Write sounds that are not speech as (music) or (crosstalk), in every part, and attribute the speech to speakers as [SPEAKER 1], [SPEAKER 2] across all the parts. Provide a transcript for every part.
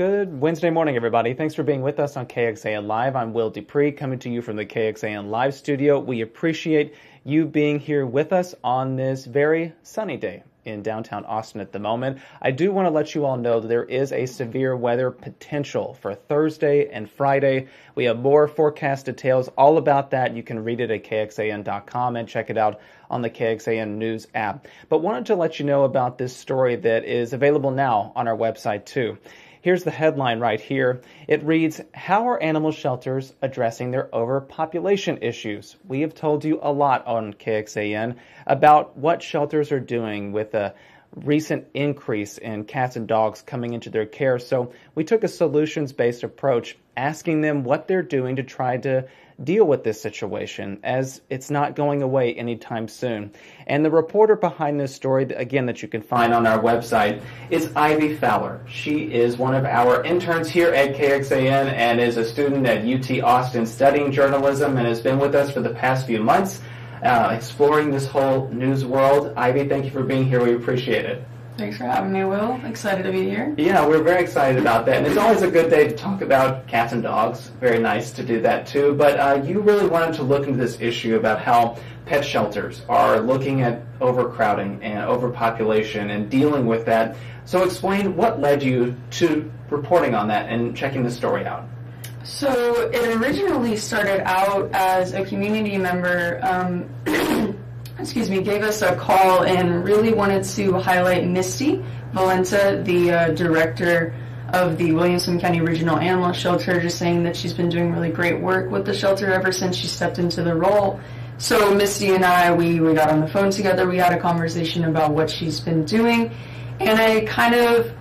[SPEAKER 1] Good Wednesday morning, everybody. Thanks for being with us on KXAN Live. I'm Will DuPree, coming to you from the KXAN Live studio. We appreciate you being here with us on this very sunny day in downtown Austin at the moment. I do want to let you all know that there is a severe weather potential for Thursday and Friday. We have more forecast details all about that. You can read it at kxan.com and check it out on the KXAN News app. But wanted to let you know about this story that is available now on our website too. Here's the headline right here. It reads, How are animal shelters addressing their overpopulation issues? We have told you a lot on KXAN about what shelters are doing with a recent increase in cats and dogs coming into their care. So we took a solutions based approach, asking them what they're doing to try to deal with this situation as it's not going away anytime soon. And the reporter behind this story, again, that you can find on our website, is Ivy Fowler. She is one of our interns here at KXAN and is a student at UT Austin studying journalism and has been with us for the past few months. Uh, exploring this whole news world. Ivy, thank you for being here. We appreciate it.
[SPEAKER 2] Thanks for having me, Will. Excited to be here.
[SPEAKER 1] Yeah, we're very excited about that. And it's always a good day to talk about cats and dogs. Very nice to do that too. But uh, you really wanted to look into this issue about how pet shelters are looking at overcrowding and overpopulation and dealing with that. So explain what led you to reporting on that and checking the story out.
[SPEAKER 2] So it originally started out as a community member um, (clears throat) excuse me, gave us a call and really wanted to highlight Misty Valenta, the uh, director of the Williamson County Regional Animal Shelter, just saying that she's been doing really great work with the shelter ever since she stepped into the role. So Misty and I, we, we got on the phone together, we had a conversation about what she's been doing, and I kind of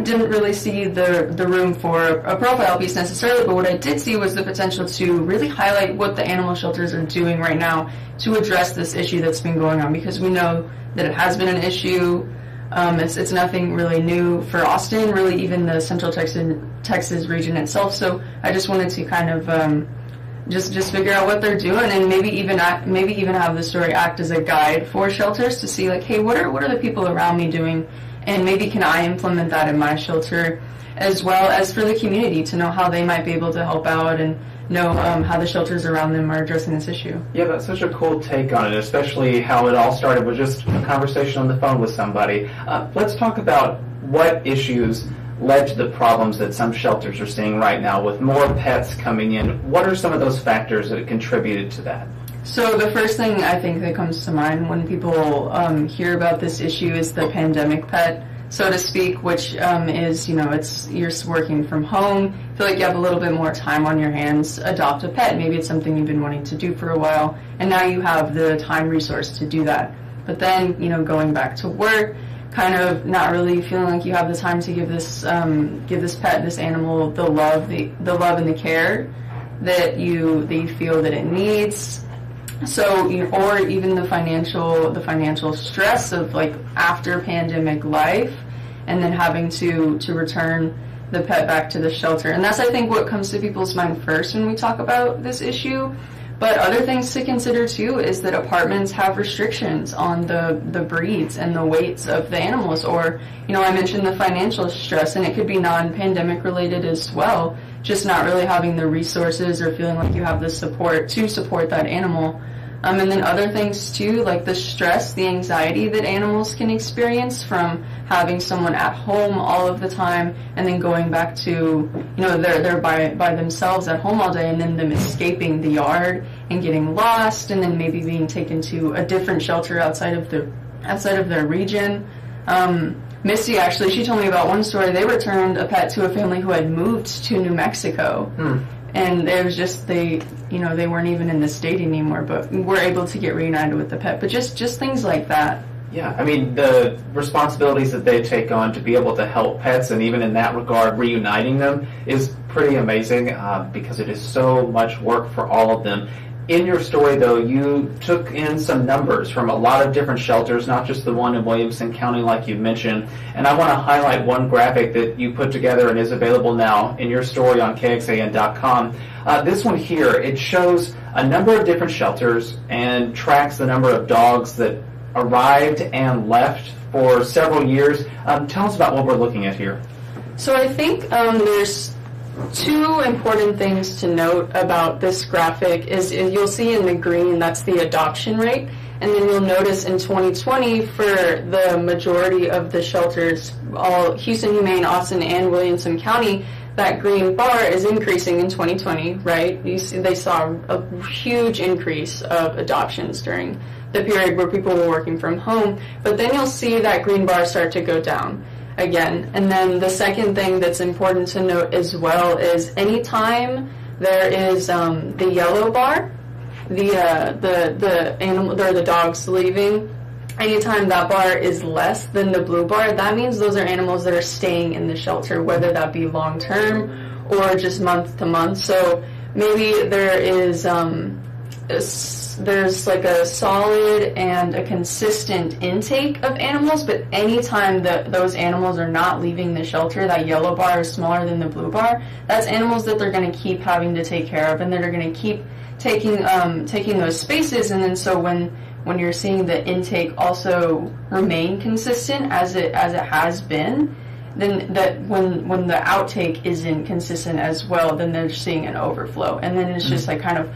[SPEAKER 2] didn't really see the, the room for a profile piece necessarily, but what I did see was the potential to really highlight what the animal shelters are doing right now to address this issue that's been going on because we know that it has been an issue. Um, it's, it's nothing really new for Austin, really even the Central Texas, Texas region itself. So I just wanted to kind of um, just just figure out what they're doing and maybe even act, maybe even have the story act as a guide for shelters to see like, hey, what are what are the people around me doing and maybe can I implement that in my shelter as well as for the community to know how they might be able to help out and know um, how the shelters around them are addressing this issue.
[SPEAKER 1] Yeah, that's such a cool take on it, especially how it all started with just a conversation on the phone with somebody. Uh, let's talk about what issues led to the problems that some shelters are seeing right now with more pets coming in. What are some of those factors that contributed to that?
[SPEAKER 2] So the first thing I think that comes to mind when people um, hear about this issue is the pandemic pet, so to speak, which um, is you know it's you're working from home, feel like you have a little bit more time on your hands. Adopt a pet. Maybe it's something you've been wanting to do for a while, and now you have the time resource to do that. But then you know going back to work, kind of not really feeling like you have the time to give this um, give this pet, this animal, the love, the the love and the care that you that you feel that it needs so or even the financial the financial stress of like after pandemic life and then having to to return the pet back to the shelter. And that's i think what comes to people's mind first when we talk about this issue. But other things to consider too is that apartments have restrictions on the, the breeds and the weights of the animals. Or, you know, I mentioned the financial stress, and it could be non pandemic related as well just not really having the resources or feeling like you have the support to support that animal. Um, and then other things too, like the stress, the anxiety that animals can experience from having someone at home all of the time and then going back to, you know, they're, they're by, by themselves at home all day and then them escaping the yard and getting lost and then maybe being taken to a different shelter outside of the, outside of their region. Um, Misty actually, she told me about one story. They returned a pet to a family who had moved to New Mexico. Hmm. And it was just they, you know, they weren't even in the state anymore, but we're able to get reunited with the pet. But just just things like that.
[SPEAKER 1] Yeah, I mean the responsibilities that they take on to be able to help pets, and even in that regard, reuniting them is pretty amazing uh, because it is so much work for all of them. In your story, though, you took in some numbers from a lot of different shelters, not just the one in Williamson County, like you mentioned. And I want to highlight one graphic that you put together and is available now in your story on KXAN.com. Uh, this one here, it shows a number of different shelters and tracks the number of dogs that arrived and left for several years. Um, tell us about what we're looking at here.
[SPEAKER 2] So I think um, there's two important things to note about this graphic is, you'll see in the green that's the adoption rate. And then you'll notice in 2020 for the majority of the shelters all Houston Humane, Austin and Williamson County that green bar is increasing in 2020 right? You see they saw a huge increase of adoptions during the period where people were working from home. But then you'll see that green bar start to go down again. And then the second thing that's important to note as well is anytime there is um, the yellow bar, the uh, the the animal or the dogs leaving. Anytime that bar is less than the blue bar, that means those are animals that are staying in the shelter, whether that be long term or just month to month. So maybe there is um, there's like a solid and a consistent intake of animals, but anytime that those animals are not leaving the shelter, that yellow bar is smaller than the blue bar, that's animals that they're going to keep having to take care of and that are going to keep taking um, taking those spaces and then so when when you're seeing the intake also remain consistent as it as it has been then that when when the outtake isn't consistent as well then they're seeing an overflow and then it's just like kind of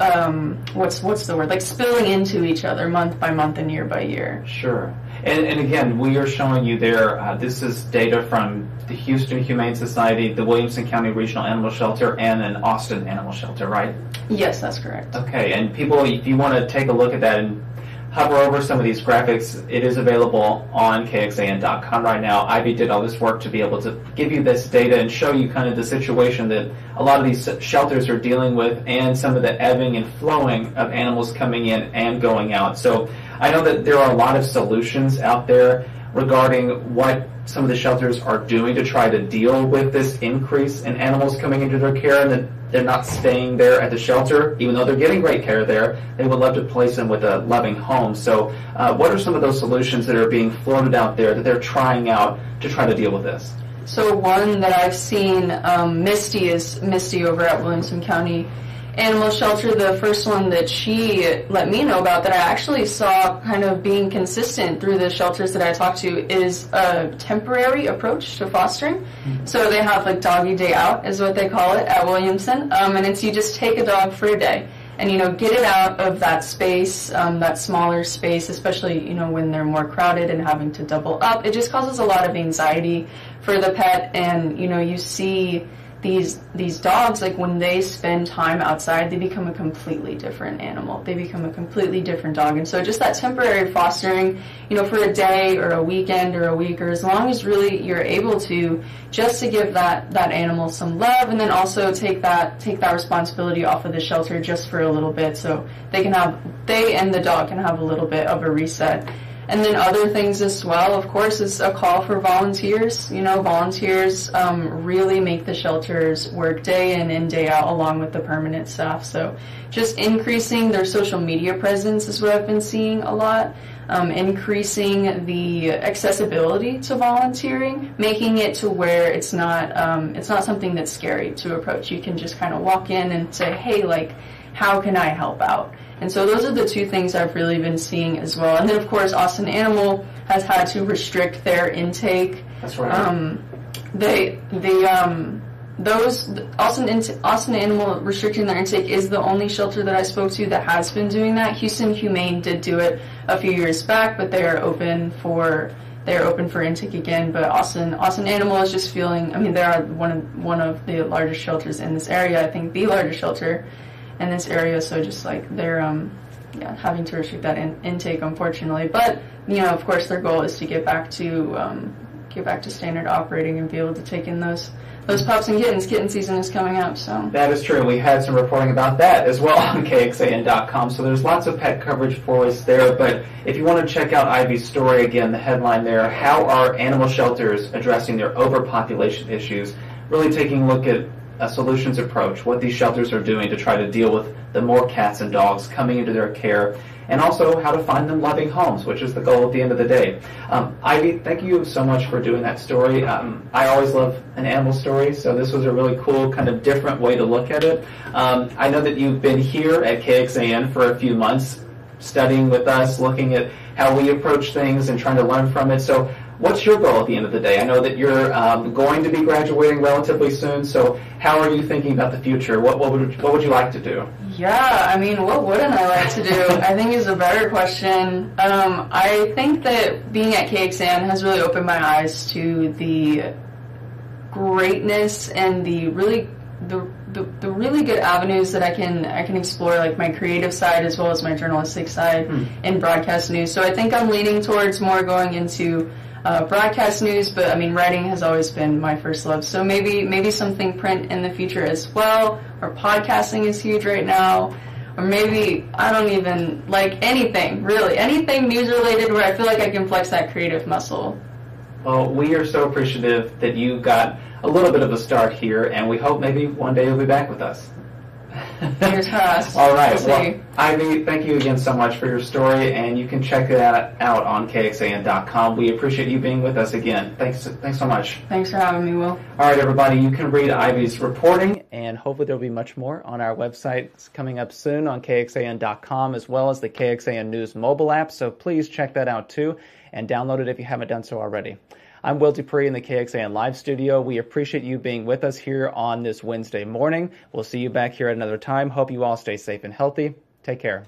[SPEAKER 2] um, what's what's the word like spilling into each other month by month and year by year.
[SPEAKER 1] Sure. And, and again, we are showing you there. Uh, this is data from the Houston Humane Society, the Williamson County Regional Animal Shelter, and an Austin Animal Shelter, right?
[SPEAKER 2] Yes, that's correct.
[SPEAKER 1] Okay, and people, if you want to take a look at that and hover over some of these graphics. It is available on kxan.com right now. Ivy did all this work to be able to give you this data and show you kind of the situation that a lot of these shelters are dealing with and some of the ebbing and flowing of animals coming in and going out. So I know that there are a lot of solutions out there regarding what some of the shelters are doing to try to deal with this increase in animals coming into their care and that they're not staying there at the shelter, even though they're getting great care there. They would love to place them with a loving home. So, uh, what are some of those solutions that are being floated out there that they're trying out to try to deal with this?
[SPEAKER 2] So, one that I've seen, um, Misty is Misty over at Williamson County animal shelter, the first one that she let me know about that I actually saw kind of being consistent through the shelters that I talked to is a temporary approach to fostering. Mm-hmm. So they have like doggy day out is what they call it at Williamson. Um, and it's you just take a dog for a day and you know get it out of that space um, that smaller space especially you know when they're more crowded and having to double up it just causes a lot of anxiety for the pet and you know you see these these dogs like when they spend time outside they become a completely different animal. They become a completely different dog. And so just that temporary fostering you know for a day or a weekend or a week or as long as really you're able to just to give that that animal some love and then also take that take that responsibility off of the shelter just for a little bit so they can have they and the dog can have a little bit of a reset and then other things as well, of course, is a call for volunteers. You know, volunteers um, really make the shelters work day in and day out along with the permanent staff. So just increasing their social media presence is what I've been seeing a lot. Um, increasing the accessibility to volunteering, making it to where it's not um, it's not something that's scary to approach. You can just kind of walk in and say, "Hey, like, how can I help out?" And so those are the two things I've really been seeing as well. And then of course Austin Animal has had to restrict their intake.
[SPEAKER 1] That's right.
[SPEAKER 2] Um, they the um, those Austin Austin Animal restricting their intake is the only shelter that I spoke to that has been doing that. Houston Humane did do it a few years back, but they are open for they are open for intake again. But Austin Austin Animal is just feeling. I mean, they are one of one of the largest shelters in this area. I think the largest shelter in this area. So just like they're um, yeah, having to restrict that in- intake, unfortunately. But you know, of course, their goal is to get back to um, get back to standard operating and be able to take in those those pups and kittens. Kitten season is coming up, so
[SPEAKER 1] that is true. We had some reporting about that as well on (laughs) KXAN.com. So there's lots of pet coverage for us there. But if you want to check out Ivy's story again, the headline there: How are animal shelters addressing their overpopulation issues? Really taking a look at a solutions approach, what these shelters are doing to try to deal with the more cats and dogs coming into their care, and also how to find them loving homes, which is the goal at the end of the day. Um, Ivy, thank you so much for doing that story. Um, I always love an animal story, so this was a really cool, kind of different way to look at it. Um, I know that you've been here at KXAN for a few months, studying with us, looking at how we approach things and trying to learn from it. So what's your goal at the end of the day? I know that you're um, going to be graduating relatively soon, so how are you thinking about the future? What, what, would, what would you like to do?
[SPEAKER 2] Yeah, I mean, what wouldn't I like to do? (laughs) I think is a better question. Um, I think that being at KXAN has really opened my eyes to the greatness and the really the, the, the really good avenues that I can I can explore like my creative side as well as my journalistic side mm. in broadcast news. So I think I'm leaning towards more going into uh, broadcast news, but I mean writing has always been my first love. So maybe maybe something print in the future as well. Or podcasting is huge right now. Or maybe I don't even like anything really anything news related where I feel like I can flex that creative muscle.
[SPEAKER 1] Well, we are so appreciative that you got a little bit of a start here, and we hope maybe one day you'll be back with us.
[SPEAKER 2] Fingers crossed. (laughs)
[SPEAKER 1] All right. We'll well, Ivy, thank you again so much for your story, and you can check that out on kxan.com. We appreciate you being with us again. Thanks, thanks so much.
[SPEAKER 2] Thanks for having me, Will.
[SPEAKER 1] All right, everybody, you can read Ivy's reporting, and hopefully there'll be much more on our website it's coming up soon on kxan.com, as well as the KXAN News mobile app. So please check that out too, and download it if you haven't done so already. I'm Will DuPree in the KXAN live studio. We appreciate you being with us here on this Wednesday morning. We'll see you back here at another time. Hope you all stay safe and healthy. Take care.